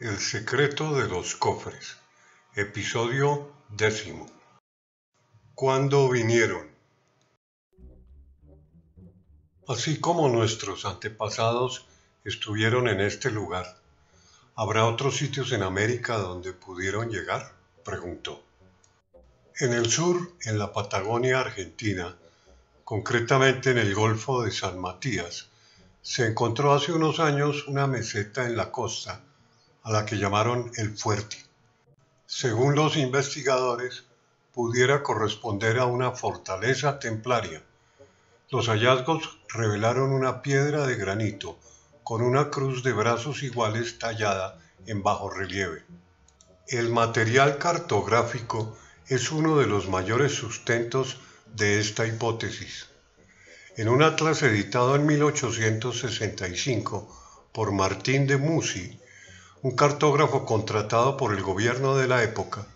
El secreto de los cofres. Episodio décimo. ¿Cuándo vinieron? Así como nuestros antepasados estuvieron en este lugar, ¿habrá otros sitios en América donde pudieron llegar? preguntó. En el sur, en la Patagonia Argentina, concretamente en el Golfo de San Matías, se encontró hace unos años una meseta en la costa a la que llamaron el fuerte. Según los investigadores, pudiera corresponder a una fortaleza templaria. Los hallazgos revelaron una piedra de granito con una cruz de brazos iguales tallada en bajo relieve. El material cartográfico es uno de los mayores sustentos de esta hipótesis. En un atlas editado en 1865 por Martín de Musi, un cartógrafo contratado por el gobierno de la época,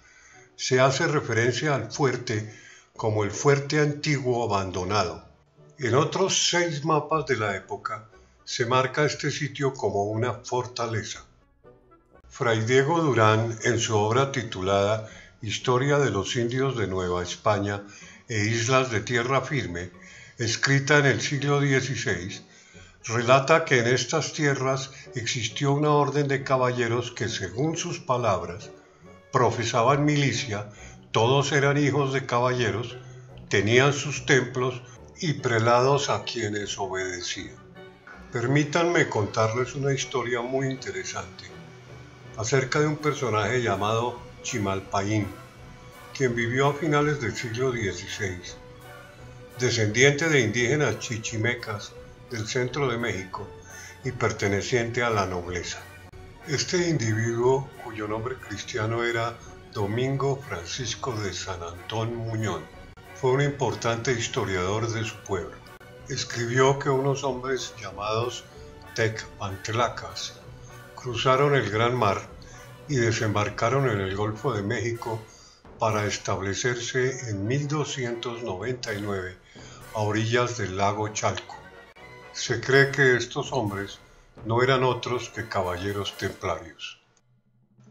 se hace referencia al fuerte como el fuerte antiguo abandonado. En otros seis mapas de la época se marca este sitio como una fortaleza. Fray Diego Durán, en su obra titulada Historia de los indios de Nueva España e Islas de Tierra Firme, escrita en el siglo XVI, relata que en estas tierras existió una orden de caballeros que, según sus palabras, profesaban milicia, todos eran hijos de caballeros, tenían sus templos y prelados a quienes obedecían. Permítanme contarles una historia muy interesante acerca de un personaje llamado Chimalpaín, quien vivió a finales del siglo XVI. Descendiente de indígenas chichimecas del centro de México y perteneciente a la nobleza. Este individuo, cuyo nombre cristiano era Domingo Francisco de San Antón Muñón, fue un importante historiador de su pueblo. Escribió que unos hombres llamados Tecpantlacas cruzaron el Gran Mar y desembarcaron en el Golfo de México para establecerse en 1299 a orillas del lago Chalco. Se cree que estos hombres no eran otros que caballeros templarios.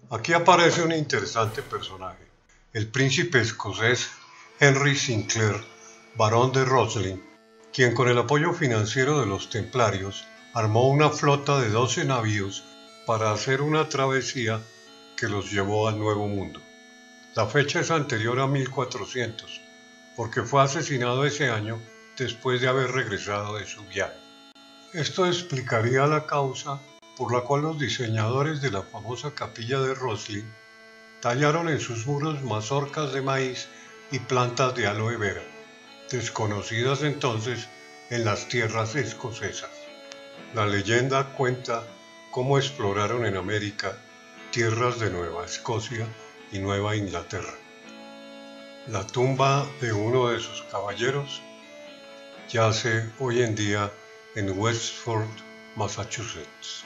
Aquí aparece un interesante personaje, el príncipe escocés Henry Sinclair, barón de Roslin, quien con el apoyo financiero de los templarios armó una flota de 12 navíos para hacer una travesía que los llevó al Nuevo Mundo. La fecha es anterior a 1400, porque fue asesinado ese año después de haber regresado de su viaje. Esto explicaría la causa por la cual los diseñadores de la famosa capilla de Roslin tallaron en sus muros mazorcas de maíz y plantas de aloe vera, desconocidas entonces en las tierras escocesas. La leyenda cuenta cómo exploraron en América tierras de Nueva Escocia y Nueva Inglaterra. La tumba de uno de sus caballeros yace hoy en día en Westford, Massachusetts.